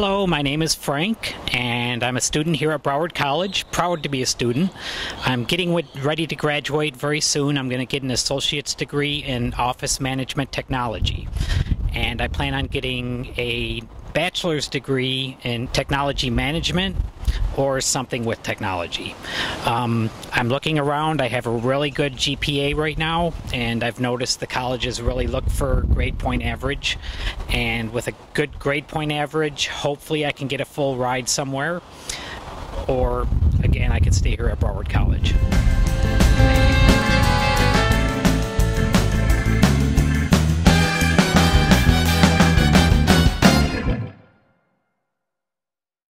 my name is Frank, and I'm a student here at Broward College. Proud to be a student. I'm getting ready to graduate very soon. I'm going to get an associate's degree in office management technology, and I plan on getting a bachelor's degree in technology management or something with technology. Um, I'm looking around. I have a really good GPA right now, and I've noticed the colleges really look for grade point average. And with a good grade point average, hopefully I can get a full ride somewhere. Or again, I can stay here at Broward College.